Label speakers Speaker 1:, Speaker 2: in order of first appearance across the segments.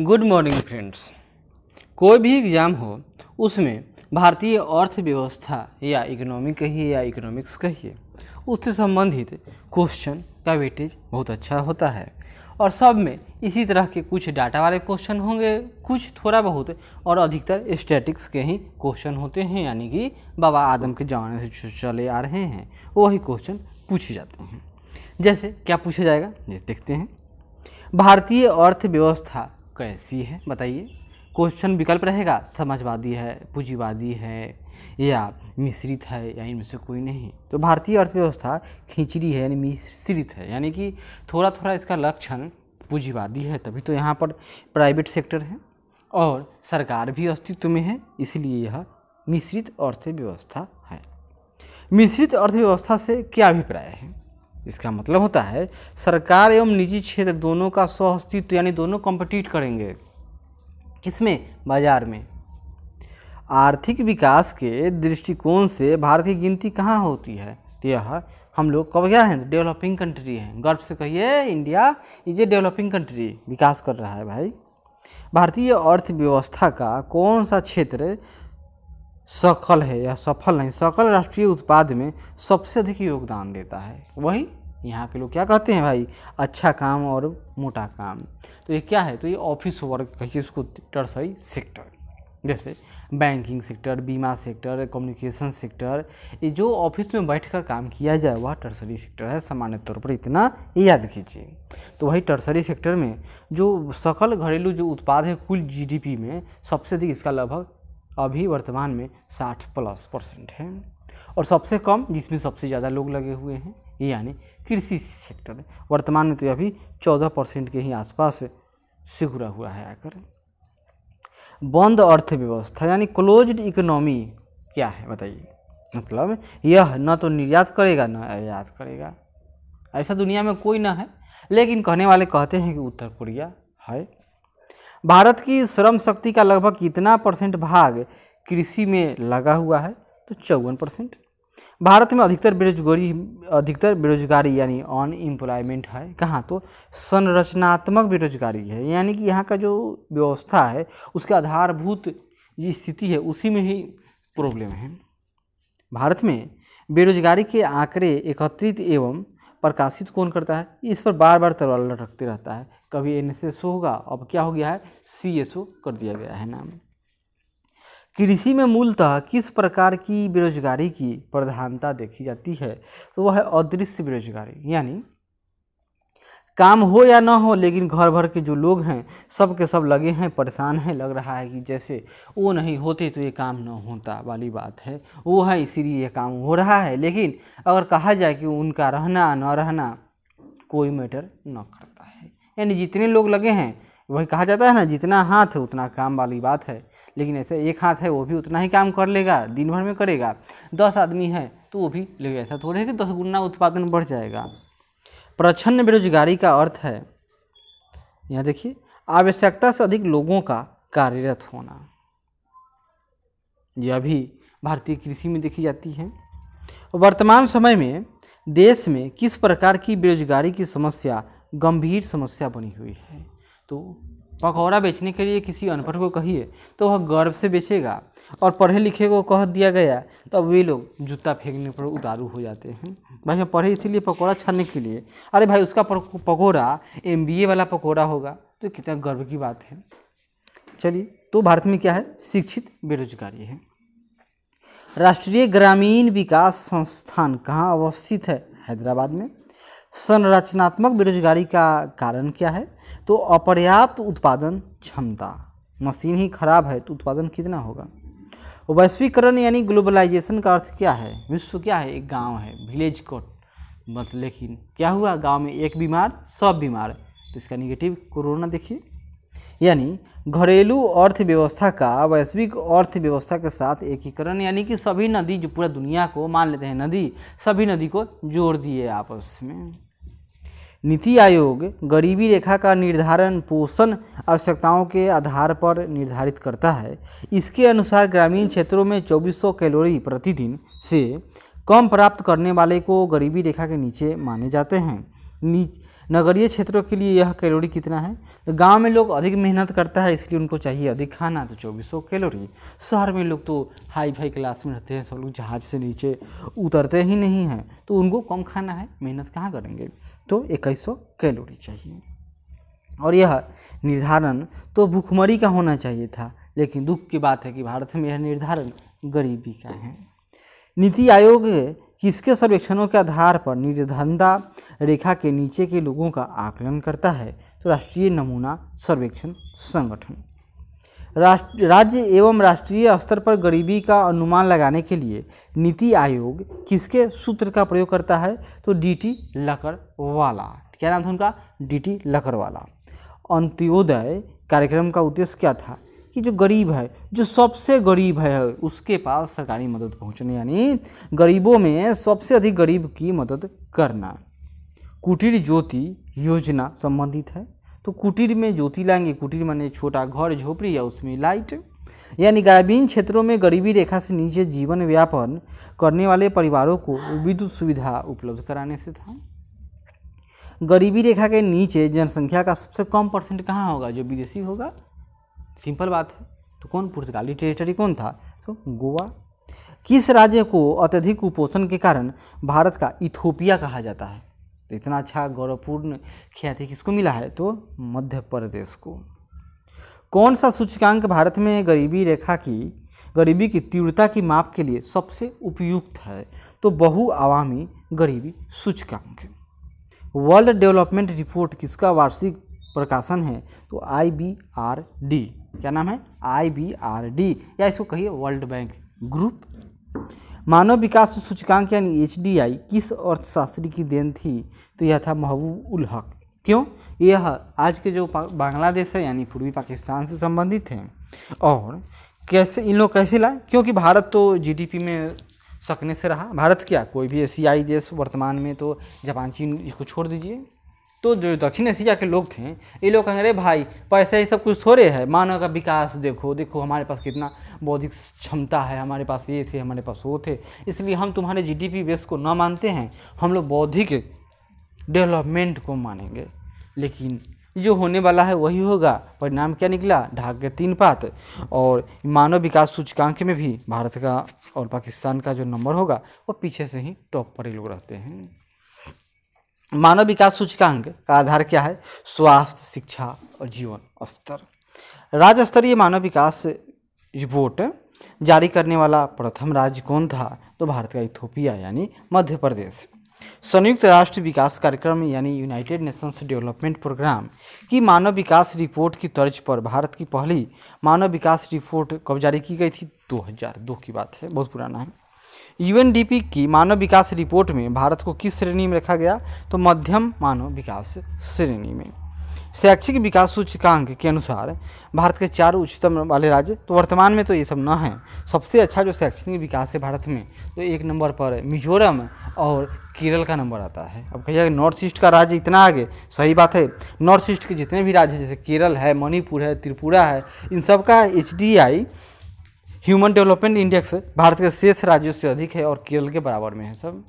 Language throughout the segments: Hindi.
Speaker 1: गुड मॉर्निंग फ्रेंड्स कोई भी एग्ज़ाम हो, उसमें भारतीय अर्थव्यवस्था या इकोनॉमी कहिए या इकोनॉमिक्स कहिए, उससे संबंधित क्वेश्चन का वेटेज बहुत अच्छा होता है। और सब में इसी तरह के कुछ डाटा वाले क्वेश्चन होंगे, कुछ थोड़ा बहुत, और अधिकतर स्टैटिक्स के ही क्वेश्चन होते हैं, यानी कि बाबा आदम के ज़माने से चले आ रहे हैं, वही क्वेश्चन पूछे जाते हैं। जैसे क्या पूछा जाएगा? ये देखते हैं। भारतीय अर्थव्यवस्था कैसी है, बताइए। क्वेश्चन विकल्प रहेगा, समाजवादी है, पूंजीवादी है, या मिश्रित है, या इनमें से कोई नहीं। तो भारतीय अर्थव्यवस्था खिचड़ी है, यानी मिश्रित है, यानी कि थोड़ा थोड़ा इसका लक्षण पूंजीवादी है, तभी तो यहाँ पर प्राइवेट सेक्टर है, और सरकार भी अस्तित्व में है, इसलिए यह मिश्रित अर्थव्यवस्था है। मिश्रित अर्थव्यवस्था से क्या अभिप्राय है? इसका मतलब होता है, सरकार एवं निजी क्षेत्र दोनों का सह अस्तित्व यानी दोनों कॉम्पिटिट करेंगे। किसमें? बाज़ार में। आर्थिक विकास के दृष्टिकोण से भारत की गिनती कहाँ होती है? तो यह हम लोग कब क्या हैं? डेवलपिंग कंट्री हैं। गर्व से कहिए, India is a developing country. विकास कर रहा है भाई। भारतीय अर्थव्यवस्था का कौन सा क्षेत्र सफल है या सफल नहीं, सकल राष्ट्रीय उत्पाद में सबसे अधिक योगदान देता है। वही यहाँ के लोग क्या कहते हैं भाई? अच्छा काम और मोटा काम। तो ये क्या है? तो ये ऑफ़िस वर्क कहिए, उसको टर्सरी सेक्टर जैसे बैंकिंग सेक्टर बीमा सेक्टर कम्युनिकेशन सेक्टर ये जो ऑफ़िस में बैठकर काम किया जाए, वह टर्सरी सेक्टर है। सामान्य तौर पर इतना याद कीजिए। तो वही टर्सरी सेक्टर में जो सकल घरेलू जो उत्पाद है, कुल जीडीपी में सबसे अधिक इसका लगभग अभी वर्तमान में 60 प्लस परसेंट है। और सबसे कम, जिसमें सबसे ज़्यादा लोग लगे हुए हैं, ये यानी कृषि सेक्टर में। वर्तमान में तो अभी 14 परसेंट के ही आसपास सिकुड़ा हुआ है आकर बंद अर्थव्यवस्था यानी क्लोज्ड इकोनॉमी क्या है बताइए? मतलब यह न तो निर्यात करेगा, न आयात करेगा। ऐसा दुनिया में कोई ना है, लेकिन कहने वाले कहते हैं कि उत्तर कोरिया है। भारत की श्रम शक्ति का लगभग कितना परसेंट भाग कृषि में लगा हुआ है? तो चौवन परसेंट। भारत में अधिकतर बेरोजगारी अधिकतर बेरोजगारी यानी अनएम्प्लॉयमेंट है। कहाँ? तो संरचनात्मक बेरोजगारी है। यानी कि यहाँ का जो व्यवस्था है, उसके आधारभूत जो स्थिति है, उसी में ही प्रॉब्लम है। भारत में बेरोजगारी के आंकड़े एकत्रित एवं प्रकाशित कौन करता है? इस पर बार बार तलवार रखते रहता है। कभी एन होगा, अब क्या हो गया है? सीएसओ कर दिया गया है नाम। कृषि में मूलतः किस प्रकार की बेरोजगारी की प्रधानता देखी जाती है? तो वह है अदृश्य बेरोजगारी, यानी काम हो या ना हो, लेकिन घर भर के जो लोग हैं, सब के सब लगे हैं, परेशान हैं। लग रहा है कि जैसे वो नहीं होते तो ये काम न होता वाली बात है। वो है, इसीलिए ये काम हो रहा है। लेकिन अगर कहा जाए कि उनका रहना, न रहना, कोई मैटर न करता है। यानी जितने लोग लगे हैं, वही कहा जाता है ना, जितना हाथ है उतना काम वाली बात है। लेकिन ऐसे एक हाथ है, वो भी उतना ही काम कर लेगा दिन भर में करेगा। दस आदमी है तो वो भी लेगा ऐसा थोड़े कि दस गुना उत्पादन बढ़ जाएगा। प्रच्छन्न बेरोजगारी का अर्थ है, यहाँ देखिए, आवश्यकता से अधिक लोगों का कार्यरत होना। यह भी भारतीय कृषि में देखी जाती है। वर्तमान समय में देश में किस प्रकार की बेरोजगारी की समस्या गंभीर समस्या बनी हुई है। तो पकौड़ा बेचने के लिए किसी अनपढ़ को कहिए तो वह गर्व से बेचेगा और पढ़े लिखे को कह दिया गया तो अब वे लोग जूता फेंकने पर उतारू हो जाते हैं। भाई हम पढ़े इसीलिए पकौड़ा छानने के लिए? अरे भाई, उसका पकौड़ा एम वाला पकौड़ा होगा। तो कितना गर्व की बात है। चलिए तो भारत में क्या है? शिक्षित बेरोजगारी है। राष्ट्रीय ग्रामीण विकास संस्थान कहाँ अवस्थित है? हैदराबाद में। संरचनात्मक बेरोजगारी का कारण क्या है? तो अपर्याप्त उत्पादन क्षमता। मशीन ही खराब है तो उत्पादन कितना होगा? वैश्वीकरण यानी ग्लोबलाइजेशन का अर्थ क्या है? विश्व क्या है? एक गाँव है, विलेज कोट बस लेकिन क्या हुआ? गाँव में एक बीमार, सब बीमार। तो इसका निगेटिव कोरोना देखिए। यानी घरेलू अर्थव्यवस्था का, वैश्विक अर्थव्यवस्था के साथ एकीकरण, यानी कि सभी नदी जो पूरा दुनिया को मान लेते हैं, नदी, सभी नदी को जोड़ दिए आपस में। नीति आयोग गरीबी रेखा का निर्धारण, पोषण आवश्यकताओं के आधार पर निर्धारित करता है। इसके अनुसार ग्रामीण क्षेत्रों में 2400 कैलोरी प्रतिदिन से कम प्राप्त करने वाले को गरीबी रेखा के नीचे माने जाते हैं। नीच नगरीय क्षेत्रों के लिए यह कैलोरी कितना है? तो गाँव में लोग अधिक मेहनत करता है, इसलिए उनको चाहिए अधिक खाना। तो चौबीस कैलोरी। शहर में लोग तो हाई फाई क्लास में रहते हैं, सब लोग जहाज़ से नीचे उतरते ही नहीं हैं। तो उनको कम खाना है, मेहनत कहाँ करेंगे? तो इक्कीस कैलोरी चाहिए। और यह निर्धारण तो भूखमरी का होना चाहिए था, लेकिन दुख की बात है कि भारत में यह निर्धारण गरीबी का है। नीति आयोग किसके सर्वेक्षणों के आधार पर निर्धनता रेखा के नीचे के लोगों का आकलन करता है तो राष्ट्रीय नमूना सर्वेक्षण संगठन। राष्ट्र, राज्य एवं राष्ट्रीय स्तर पर गरीबी का अनुमान लगाने के लिए नीति आयोग किसके सूत्र का प्रयोग करता है तो डी टी लकड़वाला क्या नाम था उनका? डी टी लकड़वाला अंत्योदय कार्यक्रम का उद्देश्य क्या था? कि जो गरीब है, जो सबसे गरीब है, उसके पास सरकारी मदद पहुँचने, यानी गरीबों में सबसे अधिक गरीब की मदद करना। कुटीर ज्योति योजना संबंधित है। तो कुटीर में ज्योति लाएँगे, कुटीर माने छोटा घर, झोपड़ी या उसमें लाइट। यानी ग्रामीण क्षेत्रों में गरीबी रेखा से नीचे जीवन व्यापन करने वाले परिवारों को विद्युत सुविधा उपलब्ध कराने से था। गरीबी रेखा के नीचे जनसंख्या का सबसे कम परसेंट कहाँ होगा? जो विदेशी होगा। सिंपल बात है। तो कौन पुर्तगाली? टेरिटरी कौन था? तो गोवा। किस राज्य को अत्यधिक कुपोषण के कारण भारत का इथोपिया कहा जाता है? तो इतना अच्छा गौरवपूर्ण ख्याति किसको मिला है? तो मध्य प्रदेश को। कौन सा सूचकांक भारत में गरीबी रेखा की, गरीबी की तीव्रता की माप के लिए सबसे उपयुक्त है? तो बहुआवामी गरीबी सूचकांक। वर्ल्ड डेवलपमेंट रिपोर्ट किसका वार्षिक प्रकाशन है? तो आई बी आर डी। क्या नाम है? आई बी आर डी या इसको कहिए वर्ल्ड बैंक ग्रुप मानव विकास सूचकांक यानी एच डी आई किस अर्थशास्त्री की देन थी? तो यह था महबूब उल हक। क्यों? यह आज के जो बांग्लादेश है यानी पूर्वी पाकिस्तान से संबंधित हैं। और कैसे, इन लोग कैसे लाए? क्योंकि भारत तो जीडीपी में सकने से रहा। भारत क्या? कोई भी एशियाई देश वर्तमान में तो जापान चीन इसको छोड़ दीजिए। तो जो दक्षिण एशिया के लोग थे, ये लोग कहेंगे, अरे भाई, पैसा ही सब कुछ थोड़े है। मानव का विकास देखो देखो हमारे पास कितना बौद्धिक क्षमता है, हमारे पास ये थे, हमारे पास वो थे। इसलिए हम तुम्हारे जीडीपी बेस को न मानते हैं। हम लोग बौद्धिक डेवलपमेंट को मानेंगे। लेकिन जो होने वाला है वही होगा। परिणाम क्या निकला? ढाक के तीन पात। और मानव विकास सूचकांक में भी भारत का और पाकिस्तान का जो नंबर होगा, वो पीछे से ही टॉप पर ही लोग रहते हैं। मानव विकास सूचकांक का आधार क्या है? स्वास्थ्य, शिक्षा और जीवन स्तर। राज्य स्तरीय मानव विकास रिपोर्ट जारी करने वाला प्रथम राज्य कौन था? तो भारत का इथोपिया, यानी मध्य प्रदेश। संयुक्त राष्ट्र विकास कार्यक्रम, यानी यूनाइटेड नेशंस डेवलपमेंट प्रोग्राम, की मानव विकास रिपोर्ट की तर्ज पर भारत की पहली मानव विकास रिपोर्ट कब जारी की गई थी? 2002 की बात है, बहुत पुराना है। यूएनडीपी की मानव विकास रिपोर्ट में भारत को किस श्रेणी में रखा गया? तो मध्यम मानव विकास श्रेणी में। शैक्षिक विकास सूचकांक के अनुसार भारत के चार उच्चतम वाले राज्य तो वर्तमान में तो ये सब न हैं। सबसे अच्छा जो शैक्षणिक विकास है भारत में तो एक नंबर पर मिजोरम और केरल का नंबर आता है। अब कहिएगा नॉर्थ ईस्ट का राज्य इतना आगे, सही बात है। नॉर्थ ईस्ट के जितने भी राज्य जैसे केरल है, मणिपुर है, त्रिपुरा है, इन सब का H human development index Bharat के शेष राज्यों से अधिक है और केरल के बराबर में है सब।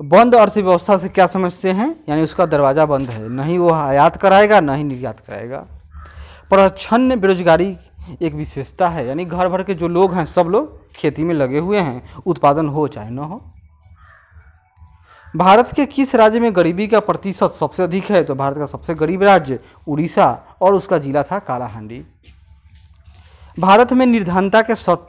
Speaker 1: बंद अर्थव्यवस्था से क्या समझते हैं? यानी उसका दरवाज़ा बंद है। नहीं वो आयात कराएगा ना ही निर्यात कराएगा। प्रच्छन्न बेरोजगारी एक विशेषता है। यानी घर भर के जो लोग हैं, सब लोग खेती में लगे हुए हैं। उत्पादन हो चाहे न हो। भारत के किस राज्य में गरीबी का प्रतिशत सबसे अधिक है? तो भारत का सबसे गरीब राज्य उड़ीसा और उसका जिला था कालाहांडी। भारत में निर्धनता के सत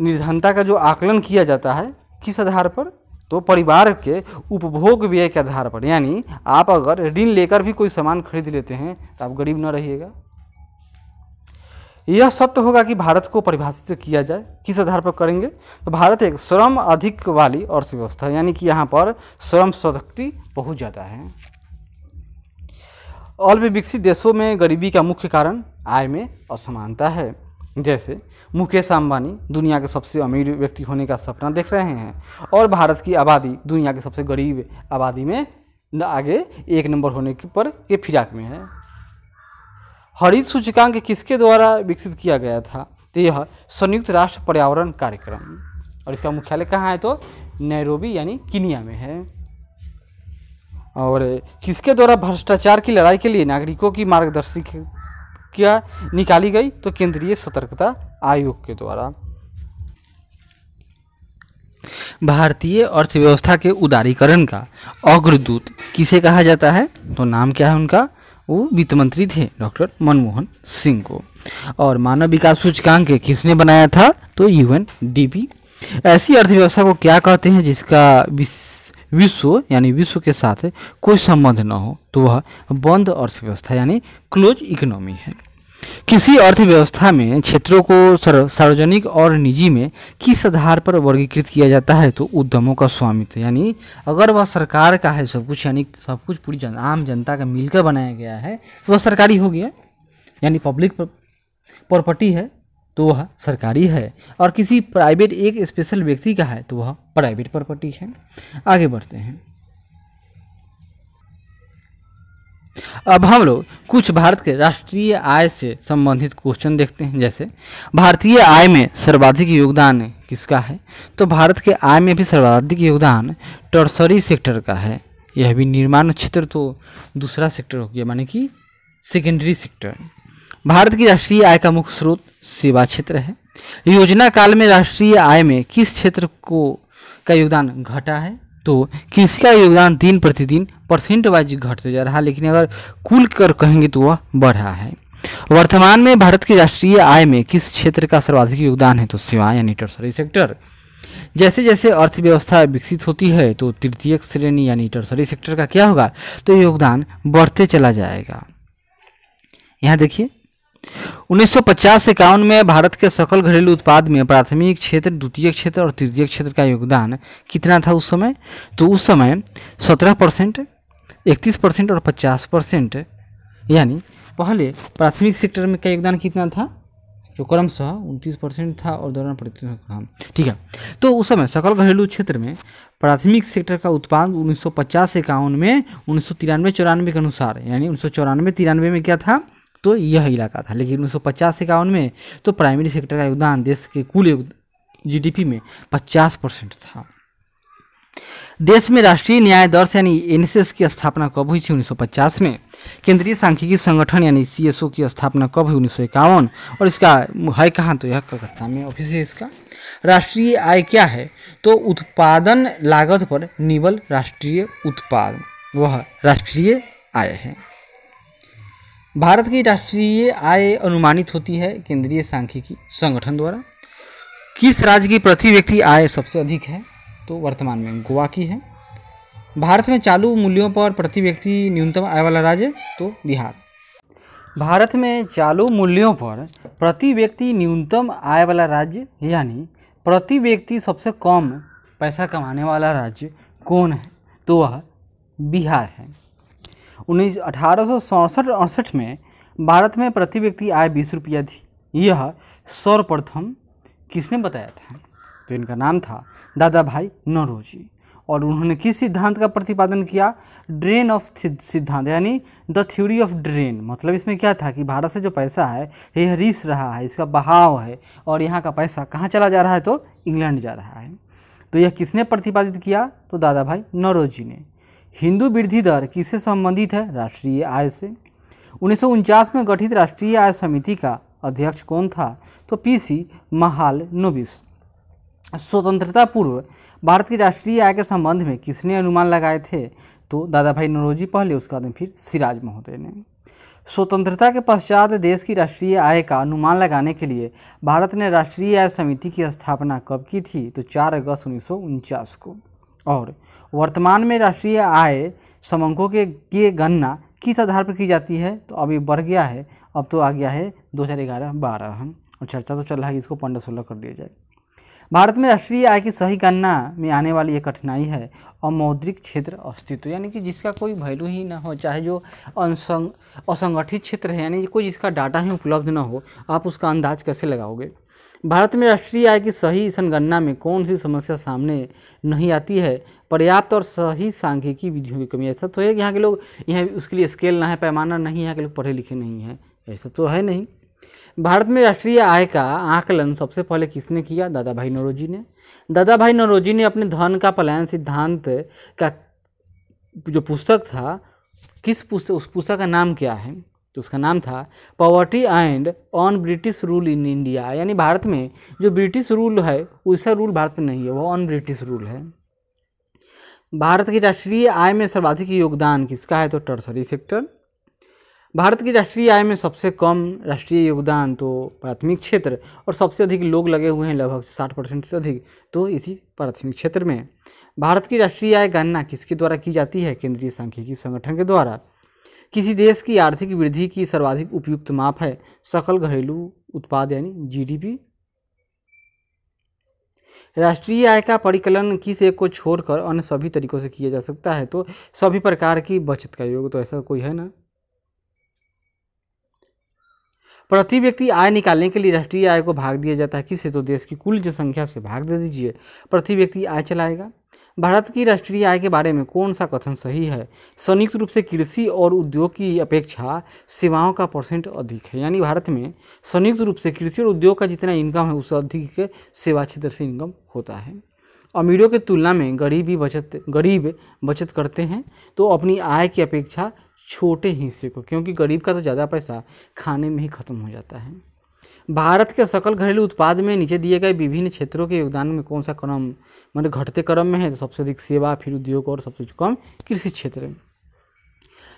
Speaker 1: निर्धनता का जो आकलन किया जाता है, किस आधार पर? तो परिवार के उपभोग व्यय के आधार पर। यानी आप अगर ऋण लेकर भी कोई सामान खरीद लेते हैं तो आप गरीब न रहिएगा। यह सत्य होगा कि भारत को परिभाषित किया जाए। किस आधार पर करेंगे? तो भारत एक श्रम अधिक वाली अर्थव्यवस्था यानी कि यहाँ पर श्रम शक्ति बहुत ज़्यादा है। अल्प विकसित देशों में गरीबी का मुख्य कारण आय में असमानता है। जैसे मुकेश अंबानी दुनिया के सबसे अमीर व्यक्ति होने का सपना देख रहे हैं और भारत की आबादी दुनिया के सबसे गरीब आबादी में आगे एक नंबर होने के पर के फिराक में है। हरित सूचकांक किसके द्वारा विकसित किया गया था? तो यह संयुक्त राष्ट्र पर्यावरण कार्यक्रम। और इसका मुख्यालय कहाँ है? तो नैरोबी यानी किनिया में है। और किसके द्वारा भ्रष्टाचार की लड़ाई के लिए नागरिकों की मार्गदर्शिका निकाली गई? तो केंद्रीय सतर्कता आयोग के द्वारा। भारतीय अर्थव्यवस्था के उदारीकरण का अग्रदूत किसे कहा जाता है? तो नाम क्या है उनका? वो वित्त मंत्री थे डॉक्टर मनमोहन सिंह को। और मानव विकास सूचकांक किसने बनाया था? तो यूएनडीपी ऐसी अर्थव्यवस्था को क्या कहते हैं जिसका विस- विश्व यानी विश्व के साथ कोई संबंध न हो तो वह बंद अर्थव्यवस्था, यानी क्लोज इकोनॉमी है। किसी अर्थव्यवस्था में, क्षेत्रों को सर- सार्वजनिक और निजी में किस आधार पर वर्गीकृत किया जाता है तो उद्यमों का स्वामित्व, यानी अगर वह सरकार का है, सब कुछ, यानी सब कुछ पूरी जन, आम जनता का मिलकर बनाया गया है तो वह सरकारी हो गया, यानी पब्लिक प्रॉपर्टी है। तो वह सरकारी है और किसी प्राइवेट एक स्पेशल व्यक्ति का है तो वह प्राइवेट प्रॉपर्टी है। आगे बढ़ते हैं। अब हम लोग कुछ भारत के राष्ट्रीय आय से संबंधित क्वेश्चन देखते हैं। जैसे, भारतीय आय में सर्वाधिक योगदान किसका है? तो भारत के आय में भी सर्वाधिक योगदान टर्सरी सेक्टर का है। यह भी निर्माण क्षेत्र तो दूसरा सेक्टर हो गया, माने कि सेकेंडरी सेक्टर भारत की राष्ट्रीय आय का मुख्य स्रोत सेवा क्षेत्र है। योजना काल में राष्ट्रीय आय में किस क्षेत्र को, का योगदान घटा है? तो कृषि का योगदान दिन प्रतिदिन परसेंट वाइज घटते जा रहा है? लेकिन अगर कुल कर कहेंगे तो वह बढ़ा है। वर्तमान में भारत की राष्ट्रीय आय में किस क्षेत्र का सर्वाधिक योगदान है? तो सेवा यानी टर्सरी सेक्टर जैसे जैसे अर्थव्यवस्था विकसित होती है तो तृतीय श्रेणी यानी टर्सरी सेक्टर का क्या होगा? तो योगदान बढ़ते चला जाएगा। यहाँ देखिए 1950 से इक्यावन में भारत के सकल घरेलू उत्पाद में प्राथमिक क्षेत्र, द्वितीय क्षेत्र और तृतीय क्षेत्र का योगदान कितना था उस समय? तो उस समय 17 परसेंट, इकतीस परसेंट और 50 परसेंट, यानी पहले प्राथमिक सेक्टर में का योगदान कितना था? जो क्रमशः उनतीस परसेंट था और दौरान प्रतिशत ठीक है। तो उस समय सकल घरेलू क्षेत्र में प्राथमिक सेक्टर का उत्पाद 1950 से इक्यावन में उन्नीस सौ तिरानवे चौरानवे के अनुसार, यानी उन्नीस सौ चौरानवे, तिरानवे में क्या था? तो यह इलाका था। लेकिन उन्नीस सौ पचास इक्यावन में तो प्राइमरी सेक्टर का योगदान देश के कुल जीडीपी में 50 परसेंट था। देश में राष्ट्रीय न्याय दर्श यानी एनएसएस की स्थापना कब हुई थी 1950 में? केंद्रीय सांख्यिकी संगठन यानी सीएसओ की स्थापना कब हुई उन्नीस सौ इक्यावन? और इसका है कहाँ? तो यह कलकत्ता में ऑफ़िस है इसका। राष्ट्रीय आय क्या है? तो उत्पादन लागत पर निवल राष्ट्रीय उत्पाद। वह राष्ट्रीय आय है। भारत की राष्ट्रीय आय अनुमानित होती है केंद्रीय सांख्यिकी संगठन द्वारा। किस राज्य की प्रति व्यक्ति आय सबसे अधिक है? तो वर्तमान में गोवा की है। भारत में चालू मूल्यों पर प्रति व्यक्ति न्यूनतम आय वाला राज्य तो बिहार। भारत में चालू मूल्यों पर प्रति व्यक्ति न्यूनतम आय वाला राज्य, यानी प्रति व्यक्ति सबसे कम पैसा कमाने वाला राज्य कौन है? तो वह बिहार है। उन्नीस अठारह सौ में भारत में प्रति व्यक्ति आय बीस रुपया थी। यह सर्वप्रथम किसने बताया था? तो इनका नाम था दादा भाई नौरोजी और उन्होंने किस सिद्धांत का प्रतिपादन किया? ड्रेन ऑफ़ सिद्धांत, यानी द थ्योरी ऑफ़ ड्रेन मतलब इसमें क्या था कि भारत से जो पैसा है यह रिस रहा है, इसका बहाव है और यहाँ का पैसा कहाँ चला जा रहा है? तो इंग्लैंड जा रहा है। तो यह किसने प्रतिपादित किया? तो दादा भाई नौरोजी ने। हिंदू वृद्धि दर किससे संबंधित है राष्ट्रीय आय से? उन्नीस सौ उनचास में गठित राष्ट्रीय आय समिति का अध्यक्ष कौन था? तो पीसी महाल नोबिस। स्वतंत्रता पूर्व भारत की राष्ट्रीय आय के संबंध में किसने अनुमान लगाए थे? तो दादा भाई नौरोजी पहले, उसके बाद फिर सिराज महोदय ने। स्वतंत्रता के पश्चात देश की राष्ट्रीय आय का अनुमान लगाने के लिए भारत ने राष्ट्रीय आय समिति की स्थापना कब की थी? तो 4 अगस्त उन्नीस सौ उनचास को। और वर्तमान में राष्ट्रीय आय समंकों के, की गणना किस आधार पर की जाती है? तो अभी बढ़ गया है। अब तो आ गया है दो हज़ार ग्यारह बारह। हम और चर्चा तो चल रहा है इसको पंद्रह सोलह कर दिया जाए। भारत में राष्ट्रीय आय की सही गणना में आने वाली एक कठिनाई है। अमौद्रिक क्षेत्र अस्तित्व, यानी कि जिसका कोई वैल्यू ही ना हो, चाहे जो असंग, असंगठित क्षेत्र है, यानी कोई जिसका डाटा ही उपलब्ध ना हो, आप उसका अंदाज कैसे लगाओगे? भारत में राष्ट्रीय आय की सही संगणना में कौन सी समस्या सामने नहीं आती है? पर्याप्त और सही सांख्यिकी विधियों की कमी ऐसा तो है कि यहाँ के लोग, यहाँ उसके लिए स्केल ना है, पैमाना नहीं यहाँ के लोग पढ़े लिखे नहीं हैं। ऐसा तो है नहीं। भारत में राष्ट्रीय आय का आकलन सबसे पहले किसने किया? दादा भाई नौरोजी ने। दादा भाई नौरोजी ने अपने धन का पलायन सिद्धांत का जो पुस्तक था, किस पुस्तक उस पुस्तक का नाम क्या है? तो उसका नाम था poverty and on British rule in India यानी भारत में जो ब्रिटिश रूल है, वैसा रूल भारत में नहीं है, वो ऑन ब्रिटिश रूल है। भारत की राष्ट्रीय आय में सर्वाधिक योगदान किसका है? तो टर्सरी सेक्टर भारत की राष्ट्रीय आय में सबसे कम राष्ट्रीय योगदान तो प्राथमिक क्षेत्र, और सबसे अधिक लोग लगे हुए हैं लगभग साठ परसेंट से अधिक तो इसी प्राथमिक क्षेत्र में। भारत की राष्ट्रीय आय गणना किसके द्वारा की जाती है? केंद्रीय सांख्यिकी संगठन के द्वारा। किसी देश की आर्थिक वृद्धि की सर्वाधिक उपयुक्त माप है सकल घरेलू उत्पाद यानी जीडीपी राष्ट्रीय आय का परिकलन किस एक को छोड़कर अन्य सभी तरीकों से किया जा सकता है तो सभी प्रकार की बचत का योग तो ऐसा कोई है ना? प्रति व्यक्ति आय निकालने के लिए राष्ट्रीय आय को भाग दिया जाता है किसे तो देश की कुल जनसंख्या से भाग दे दीजिए। प्रति व्यक्ति आय चलाएगा। भारत की राष्ट्रीय आय के बारे में कौन सा कथन सही है? संयुक्त रूप से कृषि और उद्योग की अपेक्षा सेवाओं का परसेंट अधिक है। यानी भारत में संयुक्त रूप से कृषि और उद्योग का जितना इनकम है उससे अधिक सेवा क्षेत्र से इनकम होता है। अमीरों के तुलना में गरीबी बचत, गरीब बचत करते हैं तो अपनी आय की अपेक्षा छोटे हिस्से को, क्योंकि गरीब का तो ज़्यादा पैसा खाने में ही खत्म हो जाता है। भारत के सकल घरेलू उत्पाद में नीचे दिए गए विभिन्न क्षेत्रों के योगदान में कौन सा क्रम मतलब घटते क्रम में है तो सबसे अधिक सेवा, फिर उद्योग और सबसे कम कृषि क्षेत्र।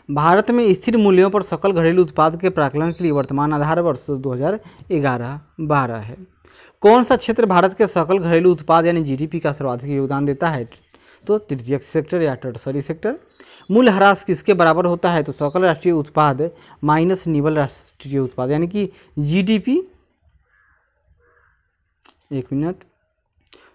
Speaker 1: भारत में स्थिर मूल्यों पर सकल घरेलू उत्पाद के प्राकलन के लिए वर्तमान आधार वर्ष दो हज़ार ग्यारह बारह है। कौन सा क्षेत्र भारत के सकल घरेलू उत्पाद यानी जीडीपी का सर्वाधिक योगदान देता है? तो तृतीय सेक्टर या टर्सरी सेक्टर। मूल्य ह्रास किसके बराबर होता है? तो सकल राष्ट्रीय उत्पाद माइनस निवल राष्ट्रीय उत्पाद, यानी कि जीडीपी एक मिनट।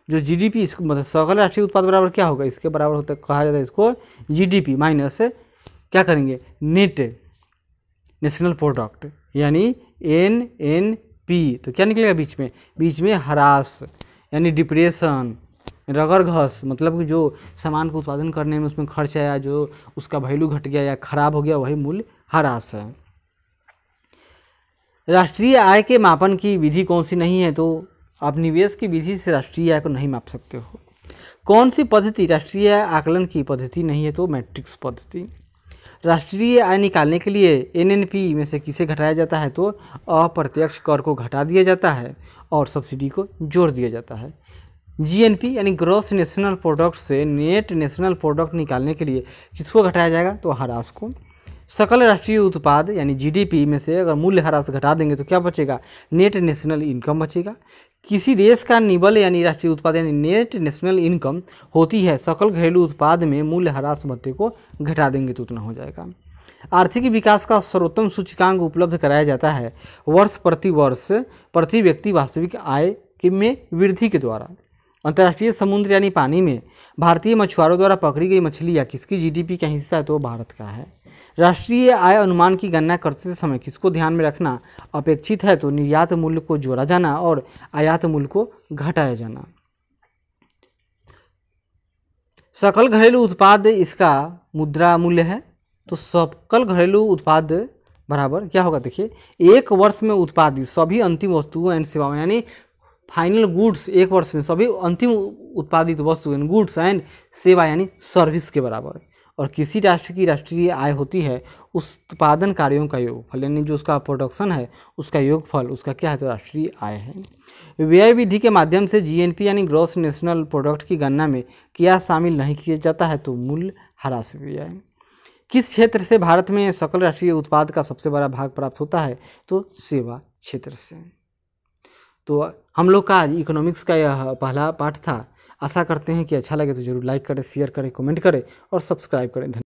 Speaker 1: जो जीडीपी इसको मतलब सकल राष्ट्रीय उत्पाद बराबर क्या होगा? इसके बराबर होता कहा जाता है इसको जीडीपी माइनस क्या करेंगे? नेट नेशनल प्रोडक्ट यानी एन एन पी तो क्या निकलेगा बीच में? बीच में हरास, यानी डिप्रेशन रगर घस मतलब कि जो सामान को उत्पादन करने में उसमें खर्च आया, जो उसका वैल्यू घट गया या खराब हो गया, वही मूल्य हरास है। राष्ट्रीय आय के मापन की विधि कौन सी नहीं है तो आप निवेश की विधि से राष्ट्रीय आय को नहीं माप सकते हो। कौन सी पद्धति, राष्ट्रीय आय आकलन की पद्धति नहीं है तो मैट्रिक्स पद्धति। राष्ट्रीय आय निकालने के लिए एनएनपी में से किसे घटाया जाता है तो अप्रत्यक्ष कर को घटा दिया जाता है और सब्सिडी को जोड़ दिया जाता है। जीएनपी यानी ग्रॉस नेशनल प्रोडक्ट से नेट नेशनल प्रोडक्ट निकालने के लिए किसको घटाया जाएगा तो ह्रास को। सकल राष्ट्रीय उत्पाद, यानी जीडीपी में से अगर मूल्य ह्रास घटा देंगे तो क्या बचेगा? नेट नेशनल इनकम बचेगा। किसी देश का निबल, यानी राष्ट्रीय उत्पाद, यानी नेट नेशनल इनकम होती है, सकल घरेलू उत्पाद में मूल्य ह्रास भत्ते को घटा देंगे तो उतना हो जाएगा। आर्थिक विकास का सर्वोत्तम सूचकांक उपलब्ध कराया जाता है वर्ष प्रति वर्ष प्रति व्यक्ति वास्तविक आय में वृद्धि के द्वारा। अंतर्राष्ट्रीय समुद्र यानी पानी में भारतीय मछुआरों द्वारा पकड़ी गई मछलियाँ किसकी जीडीपी का हिस्सा है तो भारत का है। राष्ट्रीय आय अनुमान की गणना करते समय किसको ध्यान में रखना अपेक्षित है तो निर्यात मूल्य को जोड़ा जाना और आयात मूल्य को घटाया जाना। सकल घरेलू उत्पाद इसका मुद्रा मूल्य है। तो सकल घरेलू उत्पाद बराबर क्या होगा? देखिए, एक वर्ष में उत्पादित सभी अंतिम वस्तुओं एंड सेवाओं यानी फाइनल गुड्स एक वर्ष में सभी अंतिम उत्पादित वस्तु यानी गुड्स एंड सेवा यानी सर्विस के बराबर और किसी राष्ट्र की राष्ट्रीय आय होती है उत्पादन कार्यों का योगफल यानी जो उसका प्रोडक्शन है, उसका योगफल उसका क्या है तो राष्ट्रीय आय है। व्यय विधि के माध्यम से जीएनपी यानी ग्रॉस नेशनल प्रोडक्ट की गणना में क्या शामिल नहीं किया जाता है तो मूल्य ह्रास व्यय किस क्षेत्र से भारत में सकल राष्ट्रीय उत्पाद का सबसे बड़ा भाग प्राप्त होता है तो सेवा क्षेत्र से। तो हम लोग का आज इकोनॉमिक्स का यह पहला पाठ था। आशा करते हैं कि अच्छा लगे तो ज़रूर लाइक करें शेयर करें कमेंट करें और सब्सक्राइब करें। धन्यवाद।